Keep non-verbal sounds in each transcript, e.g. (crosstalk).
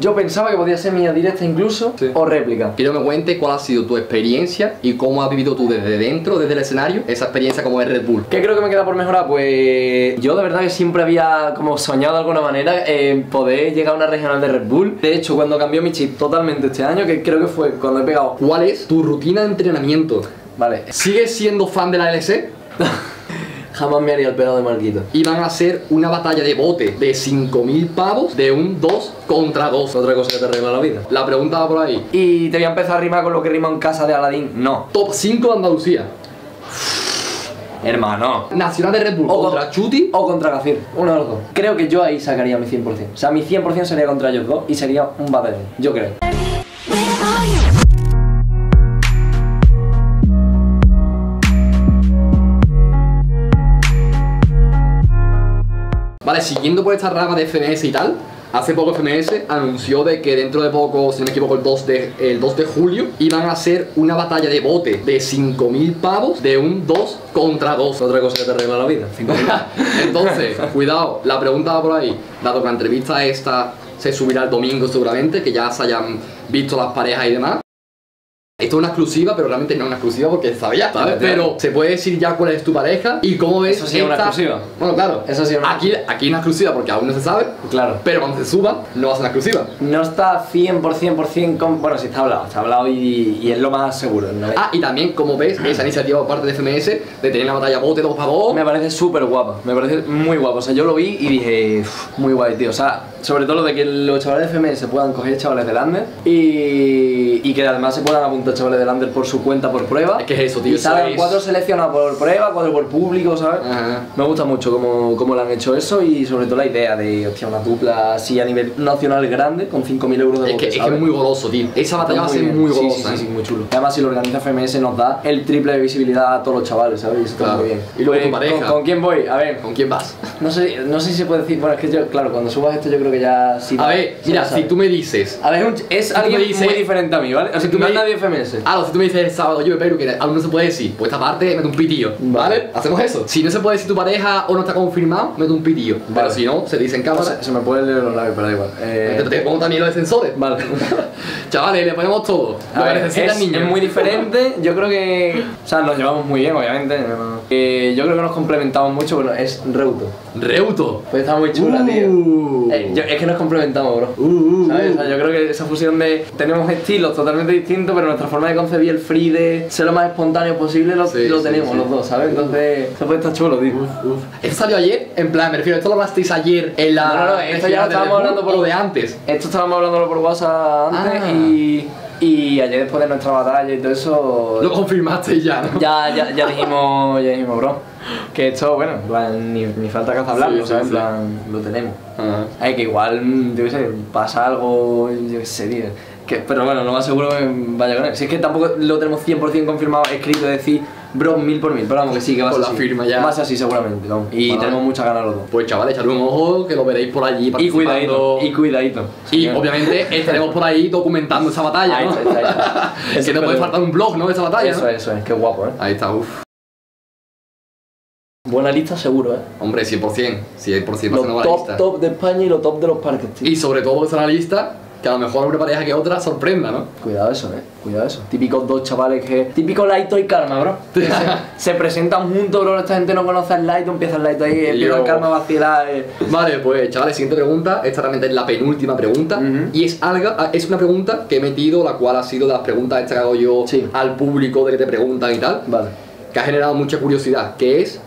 Yo pensaba que podía ser mía directa incluso Sí. o réplica. Quiero que me cuentes cuál ha sido tu experiencia y cómo has vivido tú desde dentro, desde el escenario, esa experiencia como es Red Bull. ¿Qué creo que me queda por mejorar? Pues yo de verdad que siempre había como soñado de alguna manera en poder llegar a una regional de Red Bull. De hecho, cuando cambió mi chip totalmente este año, que creo que fue cuando he pegado... ¿Cuál es tu rutina de entrenamiento? Vale, ¿Sigues siendo fan de la LC? (laughs) jamás me haría el pelo de Marquito. Y van a hacer una batalla de bote de 5.000 pavos de un 2 contra 2. Otra cosa que te arregla la vida. La pregunta va por ahí. Y te voy a empezar a rimar con lo que rima en casa de Aladdin. No. Top 5 de Andalucía. Hermano. Nacional de Red Bull O contra con- Chuti. O contra Gacir, uno de los dos. Creo que yo ahí sacaría mi 100%. O sea, mi 100% sería contra ellos dos y sería un batallón. Yo creo. Vale, siguiendo por esta rama de FMS y tal, hace poco FMS anunció de que dentro de poco, si no me equivoco, el 2 de, el 2 de julio, iban a hacer una batalla de bote de 5.000 pavos de un 2 contra 2. Otra cosa que te arregla la vida. (laughs) Entonces, cuidado, la pregunta va por ahí. Dado que la entrevista esta se subirá el domingo seguramente, que ya se hayan visto las parejas y demás. Esto es una exclusiva, pero realmente no es una exclusiva porque se sabía, ¿sabes? Pero se puede decir ya cuál es tu pareja y cómo ves Eso sí es una exclusiva. Bueno, claro. Eso sí es una aquí, aquí es una exclusiva porque aún no se sabe. Claro. Pero cuando se suba, no va a ser una exclusiva. No está 100%, 100% con... Bueno, sí está hablado, está hablado y, y es lo más seguro. ¿no? Ah, y también, como ves, esa iniciativa por parte de FMS de tener la batalla bote 2 para 2. Me parece súper guapa, me parece muy guapa. O sea, yo lo vi y dije, "Uf, muy guay, tío. O sea, sobre todo lo de que los chavales de FMS puedan coger chavales de Lander y, y que además se puedan apuntar chavales de Lander por su cuenta por prueba. Es que es eso, tío, Y cuatro seleccionados por prueba, cuatro por público, ¿sabes? Ajá. Me gusta mucho cómo, cómo le han hecho eso y sobre todo la idea de, hostia, una dupla así a nivel nacional grande con 5.000 euros de Es bote, que, es que es muy goloso, tío. Esa batalla va a ser muy Sí, golosa. Sí, sí, ¿eh? sí, muy chulo. Además, si lo organiza FMS, nos da el triple de visibilidad a todos los chavales, ¿sabes? Y eso está Claro. muy bien. Y luego tu Pues, pareja. ¿con, con quién voy? A ver, ¿Con quién vas? no sé, no sé si se puede decir. Bueno, es que yo, claro, cuando subas esto, yo creo que ya. Sí, A ver, sí mira, lo si tú me dices. A ver, es un me alguien dices- muy diferente a mí, ¿vale? O sea, Si tú me di- nadie de FMS. Ah, si tú me dices el sábado, yo pero que aún no se puede decir, pues esta parte mete un pitillo, ¿vale? Hacemos eso. Si no se puede decir tu pareja o no está confirmado, mete un pitillo. Pero si no, se dice en cámara. se me puede leer los labios, pero da igual. Eh, Te, te pongo también los sensores. Vale. (laughs) Chavales, le ponemos todo. A Lo que es, es muy diferente, yo creo que... O sea, nos llevamos muy bien, obviamente. no- Eh, yo creo que nos complementamos mucho, pero es Reuto. Reuto. Pues está muy chula, Uh. tío. Eh, yo- es que nos complementamos, bro. Uh, uh, ¿Sabes? uh. O sea, yo creo que esa fusión de. Tenemos estilos totalmente distintos, pero nuestra forma de concebir el free de ser lo más espontáneo posible lo, Sí, lo sí, tenemos sí. los dos, ¿sabes? Entonces, eso puede estar chulo, tío. Esto salió ayer, en plan, me refiero, esto lo hablasteis ayer en la. No, no, esto ya lo estábamos hablando por- o de antes. Esto estábamos hablándolo por WhatsApp antes Ah. y. Y ayer después de nuestra batalla y todo eso. Lo confirmasteis ya, ¿no? Ya, ya, ya dijimos, ya dijimos, bro. Que esto, bueno, ni, ni falta que hacer hablarlo, Sí, sí, ¿sabes? En sí. plan, lo tenemos. Ajá. Ay, que igual, yo qué sé, pasa algo, yo qué sé, tío. Que, pero bueno, lo más seguro que vaya con él. Si es que tampoco lo tenemos 100% confirmado, escrito, decir, bro, mil por mil. Pero vamos, que sí, que va a Con ser la así. firma ya. Va a ser así seguramente, vamos. Y Vale. tenemos muchas ganas los dos. Pues chavales, echadle un ojo, que lo veréis por allí Y participando. cuidadito, y cuidadito. Y señor. obviamente (laughs) estaremos por ahí documentando esa batalla, Ahí ¿no? está, ahí está. (laughs) Es que no puede faltar un blog, ¿no? De esa batalla, Eso ¿no? es, eso es, qué guapo, eh. Ahí está, uff. Buena lista seguro, eh. Hombre, 100%. 100% va a ser una buena top, lista. top de España y los top de los parques, tío. Y sobre todo porque es una lista que a lo mejor una pareja que otra sorprenda, ¿no? Cuidado eso, eh. Cuidado eso. Típicos dos chavales que. Típico Laito y Karma, bro. Que (laughs) se, se presentan juntos, bro. Esta gente no conoce al Laito, empieza el Laito ahí, empieza el Karma a vacilar. eh. Vale, pues chavales, siguiente pregunta. Esta realmente es la penúltima pregunta. Y es algo, es una pregunta que he metido, la cual ha sido de las preguntas estas que hago yo Sí. al público de que te preguntan y tal. Vale. Que ha generado mucha curiosidad. Que es,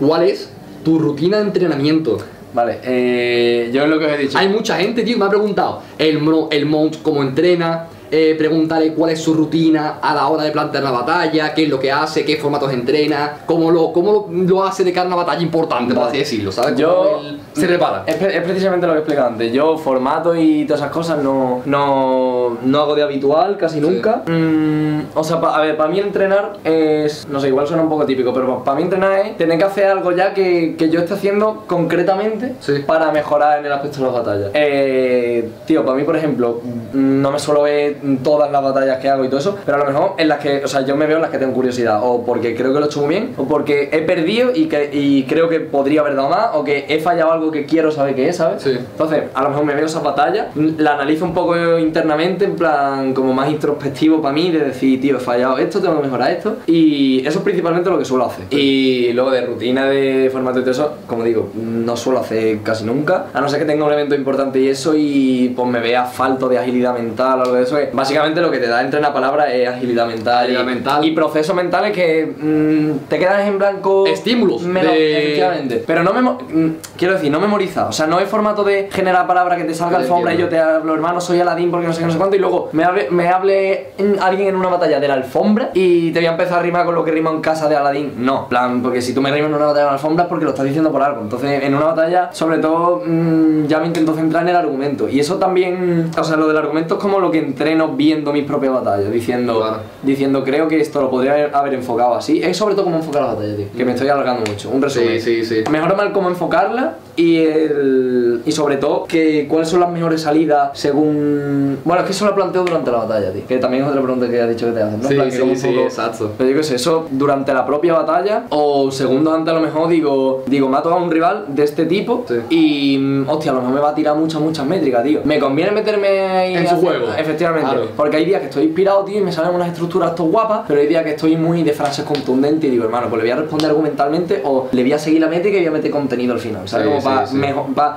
¿cuál es tu rutina de entrenamiento? Vale, eh, yo es lo que os he dicho. Hay mucha gente, tío, me ha preguntado el, el Mount cómo entrena, eh, preguntarle cuál es su rutina a la hora de plantear la batalla, qué es lo que hace, qué formatos entrena, cómo lo, cómo lo, lo hace de cara a una batalla importante, por así decirlo, ¿sabes? Yo- él se prepara. Es, pre- es precisamente lo que he explicado antes. Yo, formato y todas esas cosas no, no, no hago de habitual casi nunca. Mm, o sea, pa- a ver, para mí entrenar es. No sé, igual suena un poco típico, pero para mí entrenar es tener que hacer algo ya que, que yo esté haciendo concretamente Sí. para mejorar en el aspecto de las batallas. Eh, tío, para mí, por ejemplo, mm, no me suelo ver mm, todas las batallas que hago y todo eso, pero a lo mejor en las que, o sea, yo me veo en las que tengo curiosidad, o porque creo que lo he hecho muy bien, o porque he perdido y, que, y creo que podría haber dado más, o que he fallado algo que quiero saber qué es, ¿sabes? Sí. Entonces, a lo mejor me veo esas batallas, la analizo un poco internamente, en plan, como más introspectivo para mí, de decir, tío, he fallado esto, tengo que mejorar esto, y eso es principalmente lo que suelo hacer. Y luego de rutina de formato y todo eso, como digo, no suelo hacer casi nunca, a no ser que tenga un evento importante y eso, y pues me vea falto de agilidad mental o algo de eso. que Básicamente lo que te da entrenar palabra es agilidad mental. Agilidad y, mental. Y procesos mentales que mm, te quedas en blanco. Estímulos de- Efectivamente. Pero no memo- mm, quiero decir, no memoriza. O sea, no es formato de generar palabra que te salga alfombra y yo te hablo, hermano, soy Aladín porque no sé qué, no sé cuánto. Y luego me hable, me hable en- alguien en una batalla de la alfombra y te voy a empezar a rimar con lo que rima en casa de Aladín. No, en plan, porque si tú me rimas en una batalla de la alfombra es porque lo estás diciendo por algo. Entonces, en una batalla, sobre todo, mm, ya me intento centrar en el argumento. Y eso también, o sea, lo del argumento es como lo que viendo mis propias batallas, diciendo, Claro. diciendo, creo que esto lo podría haber, haber enfocado así. Es sobre todo cómo enfocar la batalla, tío. Que me estoy alargando mucho. Un resumen. Sí, sí, sí. Mejor o mal cómo enfocarla y, el, y sobre todo que cuáles son las mejores salidas según... Bueno, es que eso lo planteo durante la batalla, tío. Que también es otra pregunta que has dicho que te hacen, ¿no? Sí, plan, sí, exacto. Pero yo qué sé, eso durante la propia batalla o segundos antes a lo mejor digo, digo, mato a un rival de este tipo Sí. y, hostia, a lo mejor me va a tirar muchas, muchas métricas, tío. Me conviene meterme ahí En su juego. Efectivamente. Claro. Porque hay días que estoy inspirado, tío, y me salen unas estructuras todo guapas, pero hay días que estoy muy de frases contundentes y digo, hermano, pues le voy a responder argumentalmente o le voy a seguir la métrica y voy a meter contenido al final, ¿sabes? Sí, Como sí, para, sí.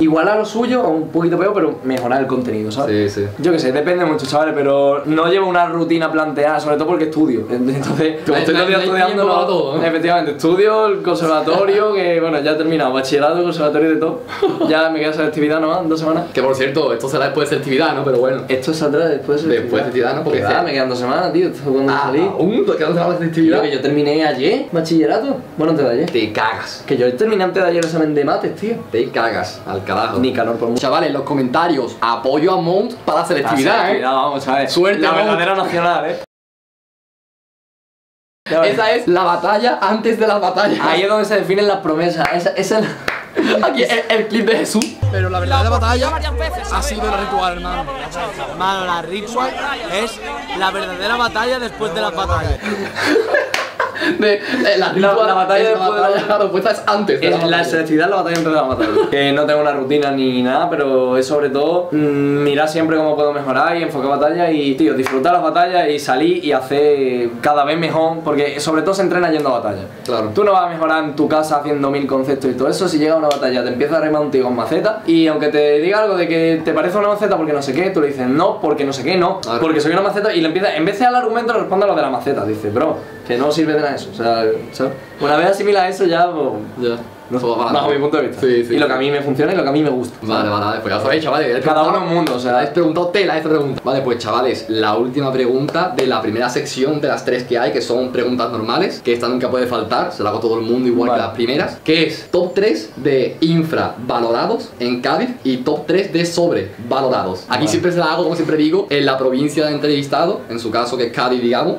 igualar lo suyo o un poquito peor, pero mejorar el contenido, ¿sabes? Sí, sí. Yo qué sé, depende mucho, chavales, pero no llevo una rutina planteada, sobre todo porque estudio. (laughs) Entonces, como estoy todo el día estudiando, para todo, efectivamente, estudio el conservatorio, que bueno, ya he terminado, bachillerato, conservatorio de todo. (laughs) Ya me queda selectividad nomás, dos semanas. Que por cierto, esto será después de selectividad, ¿no? Pero bueno. Esto saldrá después de Después de selectividad, ¿no? Porque sea- me quedan dos semanas, tío. Cuando Ah, salí. aún te quedan semanas de selectividad. que yo terminé ayer, bachillerato. Bueno, antes de ayer. Te cagas. Que yo terminé antes de ayer el examen de mates, tío. Te cagas al carajo. Ni calor por mucho. Chavales, los comentarios, apoyo a Mount para la selectividad, ¿eh? Cuidado, vamos a ver. Suerte, La verdadera nacional, eh. Esa es la batalla antes de las batallas. Ahí es donde se definen las promesas. Esa, esa es la- (laughs) Aquí el, el clip de Jesús. Pero la verdadera batalla ha sido la ritual, hermano. Hermano, la ritual es la verdadera batalla después de las batallas. (laughs) De, de la, La- ritual la batalla es la la- batalla, pues es antes de la Es la batalla. selectividad la batalla antes de la batalla. (laughs) que no tengo una rutina ni nada, pero es sobre todo mm, mirar siempre cómo puedo mejorar y enfocar batalla y, tío, disfrutar las batallas y salir y hacer cada vez mejor, porque sobre todo se entrena yendo a batalla. Claro. Tú no vas a mejorar en tu casa haciendo mil conceptos y todo eso si llega a una batalla, te empieza a rimar un tío con maceta y aunque te diga algo de que te parece una maceta porque no sé qué, tú le dices no, porque no sé qué, no, Claro. porque soy una maceta y le empieza, en vez de al argumento, le responde a lo de la maceta. Dice, bro, que no sirve de nada eso. O sea, ¿sabes? una vez asimila eso ya, pues, Ya. No sé, vale. bajo mi punto de vista. Sí, sí. y lo que a mí me funciona y lo que a mí me gusta. Vale, vale, vale, pues ya sabéis, chavales. Cada uno un mundo, o sea. Habéis preguntado tela esta pregunta. Vale, pues chavales, la última pregunta de la primera sección de las tres que hay, que son preguntas normales, que esta nunca puede faltar, se la hago todo el mundo igual Vale. que las primeras, que es top 3 de infravalorados en Cádiz y top 3 de sobrevalorados. Aquí Vale. siempre se la hago, como siempre digo, en la provincia de entrevistado, en su caso que es Cádiz, digamos.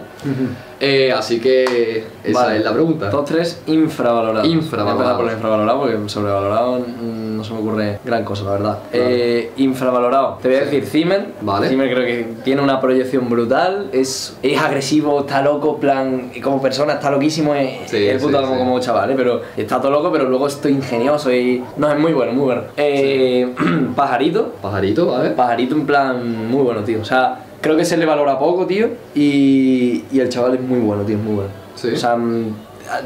Eh, así que esa Vale. es la pregunta. Top 3 infravalorado. Infravalorado. Infravalorado porque sobrevalorado no se me ocurre gran cosa, la verdad. Eh, infravalorado. Te voy a Sí. decir Zimmer. Vale. Zimmer creo que tiene una proyección brutal. Es, es agresivo, está loco, plan. Como persona está loquísimo. Es, Sí, es el puto sí, sí. como chaval, ¿eh? pero está todo loco, pero luego estoy ingenioso y. No, es muy bueno, muy bueno. Eh, (clears throat) Pajarito. Pajarito, ¿vale? Pajarito en plan muy bueno, tío. O sea, creo que se le valora poco, tío. Y, y el chaval es muy bueno, tío, es muy bueno. Sí. O sea, mm,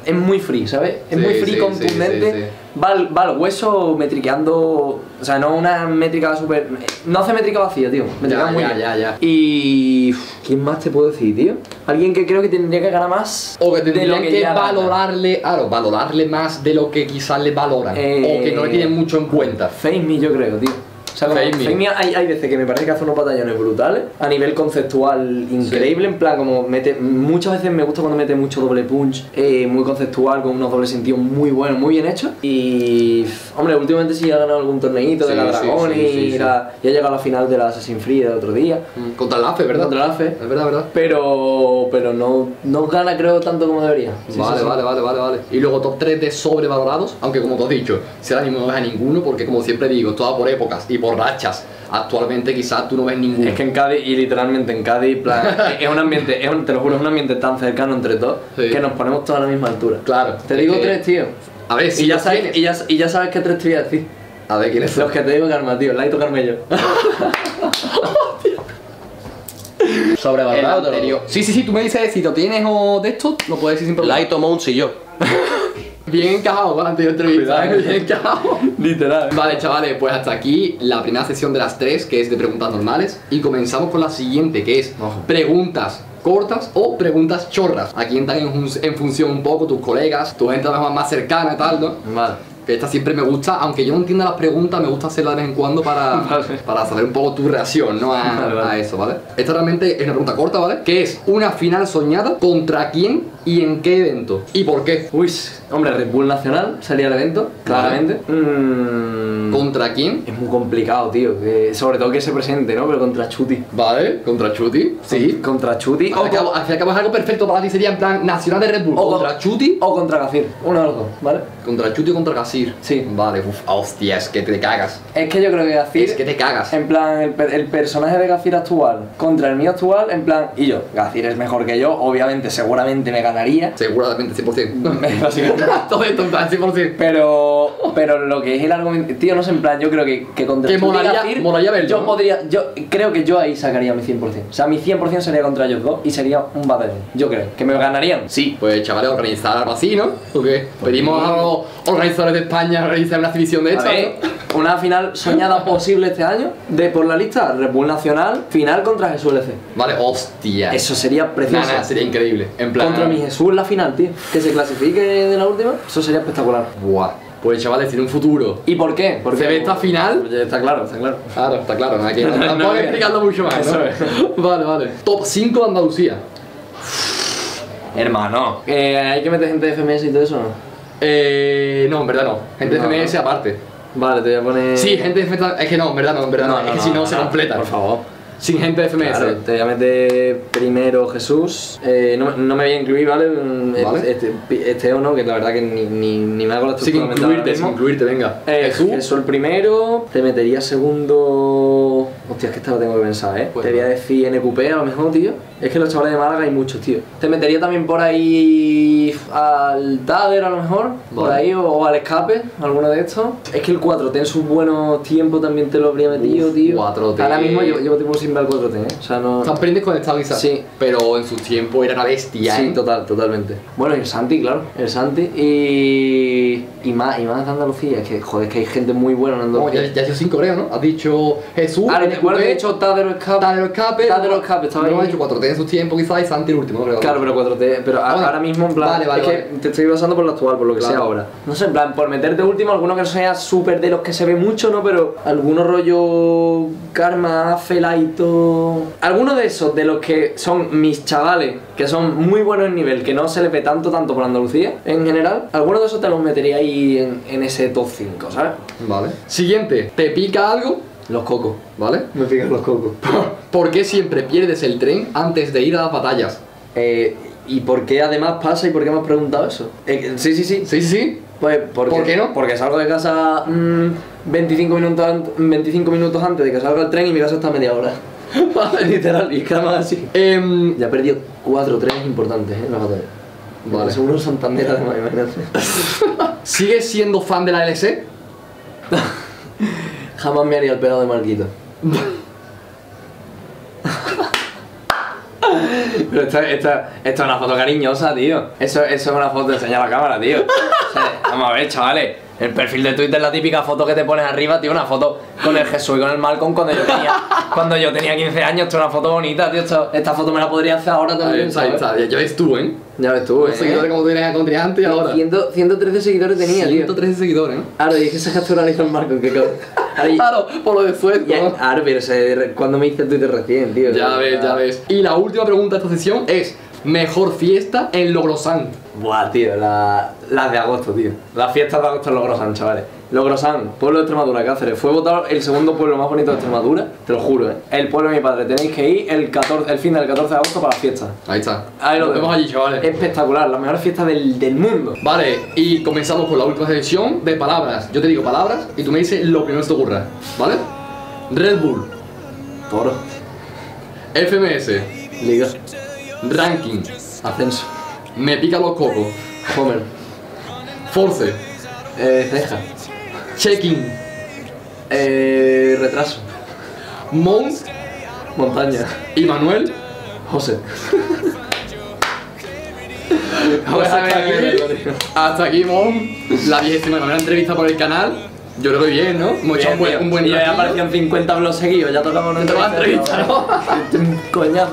es muy free, ¿sabes? Es Sí, muy free, sí, contundente. sí. Va, al, va al hueso metriqueando. O sea, no una métrica súper. No hace métrica vacía, tío. Métrica Ya, muy ya, bien. ya, ya. Y. ¿Quién más te puedo decir, tío? Alguien que creo que tendría que ganar más. O que de lo que, gana. valorarle, claro, valorarle más de lo que quizás le valoran. Eh, o que no le tienen mucho en cuenta. Face Me yo creo, tío. Sea, como hay, hay veces que me parece que hace unos batallones brutales, a nivel conceptual increíble, en plan como mete, muchas veces me gusta cuando mete mucho doble punch, eh, muy conceptual, con unos dobles sentidos muy buenos, muy bien hechos. Y, hombre, últimamente sí ha ganado algún torneito de la Dragón sí, y, la- ha llegado a la final de la Assassin's Creed el otro día, Mm, Contra el AFE, ¿verdad? contra la FE. Es verdad, verdad. Pero, pero no, no gana creo tanto como debería. Vale, vale, vale, vale, vale. Y luego top 3 de sobrevalorados, aunque como tú has dicho, si ahora mismo no ves a ninguno, porque como siempre digo, todo por épocas y por borrachas. Actualmente quizás tú no ves ninguno. Es que en Cádiz, y literalmente en Cádiz, plan, (laughs) es un ambiente, es un- te lo juro, es un ambiente tan cercano entre todos Sí. que nos ponemos todos a la misma altura. Claro. Te digo que- tres, tío. A ver, si y, ya sabes, y, ya, y ya sabes qué tres te voy a decir. A ver, ¿quién es? Los que te digo Karma, tío. Laito Carmello. (laughs) (laughs) El anterior. Sí, sí, sí, tú me dices si lo tienes o de esto, lo puedes decir sin problema. Light Mons y yo. Bien encajado anterior entrevista, ¿eh? (laughs) bien encajado. Literal. Vale, chavales, pues hasta aquí la primera sesión de las tres, que es de preguntas normales. Y comenzamos con la siguiente, que es Ojo. preguntas cortas o preguntas chorras. Aquí entran en, fun- en función un poco tus colegas, tu gente más cercana y tal, ¿no? Vale. Que esta siempre me gusta, aunque yo no entienda las preguntas, me gusta hacerlas de vez en cuando para, (laughs) Vale. para saber un poco tu reacción, ¿no? A, Vale, vale. a eso, ¿vale? Esta realmente es una pregunta corta, ¿vale? Que es una final soñada contra quién y en qué evento y por qué. Uy, hombre, Red Bull Nacional sería el evento, claramente. Mm, ¿Contra quién? Es muy complicado, tío. que- sobre todo que se presente, ¿no? Pero contra Chuti. Vale, contra Chuti, sí. Contra Chuti. Al O, al cabo- al fin y al cabo es algo perfecto para ti, sería en plan nacional de Red Bull. O- contra Chuti, o contra Gacir. Uno de los dos, ¿vale? contra Chuti o contra Gasir. Sí. Vale, uf, hostia, es que te cagas. Es que yo creo que Gacir. Es que te cagas. En plan, el, per- el personaje de Gacir actual contra el mío actual, en plan, y yo, Gacir es mejor que yo, obviamente, seguramente me Seguramente 100%. (laughs) Básicamente. Todo esto en plan 100%. Pero, pero lo que es el argumento, tío, no sé, en plan, yo creo que, que contra Que molaría- Gacir, molaría verlo, yo ¿no? podría, yo creo que yo ahí sacaría mi 100%. O sea, mi 100% sería contra ellos dos y sería un batallón. Yo creo. ¿Que me ganarían? Sí. Pues chavales, organizar algo así, ¿no? ¿O qué? Pedimos a los organizadores de España organizar una exhibición de A ver, una final soñada (laughs) posible este año de por la lista Red Bull Nacional, final contra Jesús LC. Vale, hostia. Eso sería precioso. Nada, sería increíble. En plan. Contra mi Jesús en la final, tío. Que se clasifique de la última, eso sería espectacular. Buah. Pues chavales, tiene un futuro. ¿Y por qué? Porque ¿Se ve esta final? Pues Está claro, está claro. Claro, está claro, no hay que (laughs) No, no, mucho más, Eso ¿no? es. (laughs) Vale, vale. Top 5 de Andalucía. Hermano. Eh, ¿Hay que meter gente de FMS y todo eso no? Eh, no, en verdad no. Gente de No. FMS aparte. Vale, te voy a poner. Sí, gente de FMS. Es que no, en verdad no, en verdad no. es que si no, se completa. Por favor. Sin gente de FMS. Claro, te voy a meter primero Jesús. Eh, no, no me voy a incluir, ¿vale? Vale. Este, este o no, que la verdad que ni, ni, ni me hago la Sin estructura mental ahora incluirte, sin incluirte, venga. Eh, Jesús. Jesús el primero, te metería segundo. Hostia, es que esta lo tengo que pensar, ¿eh? Pues te voy a decir NQP a lo mejor, tío. Es que los chavales de Málaga hay muchos, tío. Te metería también por ahí al Tader a lo mejor, por ahí, o, o al escape, alguno de estos. Es que el 4T en sus buenos tiempos también te lo habría metido, Uf, tío. 4T. Ahora mismo llevo, llevo tiempo sin ver el 4T, ¿eh? O sea, no. Estás pendiente con esta quizás. Sí. Pero en su tiempo era una bestia, Sí, ¿eh? total, totalmente. Bueno, y el Santi, claro, el Santi y. y más, y más de Andalucía, es que joder, que hay gente muy buena en No, Andalucía. ya, ya ha sido sin Corea, ¿no? Has dicho Jesús. Bueno, de hecho, Tadero Escape. Tadero Escape. Tadero Escape, estaba No ha ahí. hecho 4T en su tiempo quizás y Santi el último, ¿no? Claro, pero 4T, pero a- ahora mismo en plan, vale, vale, es que vale. te estoy basando por lo actual, por lo que Claro. sea ahora. No sé, en plan, por meterte último, alguno que no sea súper de los que se ve mucho, ¿no? Pero alguno rollo Karma, Felaito... Alguno de esos, de los que son mis chavales, que son muy buenos en nivel, que no se les ve tanto, tanto por Andalucía, en general, alguno de esos te los metería ahí en, en ese top 5, ¿sabes? Vale. Siguiente, ¿te pica algo? Los cocos. ¿Vale? Me pican los cocos. ¿Por qué siempre pierdes el tren antes de ir a las batallas? Eh, ¿Y por qué además pasa y por qué me has preguntado eso? Eh, sí, sí, sí. Sí, sí. Pues, porque, ¿Por qué no? Porque salgo de casa mm, 25, minutos ant- 25 minutos antes de que salga el tren y mi casa está a media hora. (laughs) Literal, y más así. Em, Ya he perdido cuatro trenes importantes ¿eh? en la batalla. Vale. Seguro Santander además, imagínate. (laughs) ¿Sigues siendo fan de la LS? (laughs) Jamás me haría el pelo de Marquito. Pero esto, esto, esto es una foto cariñosa, tío. Eso, eso es una foto de enseñar a la cámara, tío. O sea, vamos a ver, chavales. El perfil de Twitter es la típica foto que te pones arriba, tío. Una foto con el Jesús y con el Malcolm cuando yo tenía, cuando yo tenía 15 años. Esto es una foto bonita, tío. Esto- esta foto me la podría hacer ahora Ahí también. está, ahí ¿sabes? está. Ya, ves tú, ¿eh? Ya ves tú, Los seguidores ¿eh? como tenías, tenías antes y ahora. 100 113 seguidores tenía, tío. 113 seguidores, ¿eh? Ahora dije esa captura la hizo el Malcolm, que cabrón. Claro, por lo de sueldo. Ya, ¿no? se- cuando me hice el Twitter recién, tío. Ya ves, ya ves. Y la última pregunta de esta sesión es: ¿Mejor fiesta en Logrosán? Buah, tío, la- las de agosto, tío. Las fiestas de agosto en Logrosán, chavales. Logrosán, pueblo de Extremadura, Cáceres. Fue votado el segundo pueblo más bonito de Extremadura, te lo juro, ¿eh? El pueblo de mi padre. Tenéis que ir el, 14, el fin del 14 de agosto para las fiestas. Ahí está. Ahí lo Nos vemos allí, chavales. Espectacular, las mejores fiestas del, del mundo. Vale, y comenzamos con la última sesión de palabras. Yo te digo palabras y tú me dices lo primero que te ocurra, ¿vale? Red Bull, Toro. FMS, Liga. Ranking, Ascenso. Me pica los cocos, Homer. Force, Eh, ceja. Checking, Eh, retraso. Mount Montaña. y Manuel. José. Pues hasta aquí, hasta aquí, Mount, la vigésima primera entrevista por el canal. Yo creo que bien, ¿no? Hemos hecho un buen, un buen Y ya ratillo. aparecían 50 blogs seguidos, ya tocamos una entrevista, ¿no? (laughs) Un coñazo,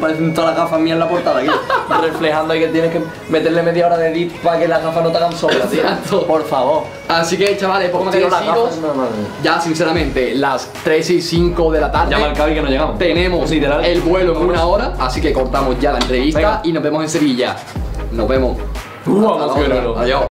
parecen todas las gafas mías en la portada aquí, (laughs) reflejando ahí que tienes que meterle media hora de edit para que las gafas no te hagan sombra, tío. Exacto. Por favor. Así que, chavales, poco más que Tiro las deciros. gafas, no, madre mía. Ya, sinceramente, las 3 y 5 de la tarde. Llama al Cabi que no llegamos. Tenemos Literal. el vuelo en una hora, así que cortamos ya la entrevista Venga. y nos vemos en Sevilla. Nos vemos. Uh, Hasta vamos, la otra. que no. Adiós.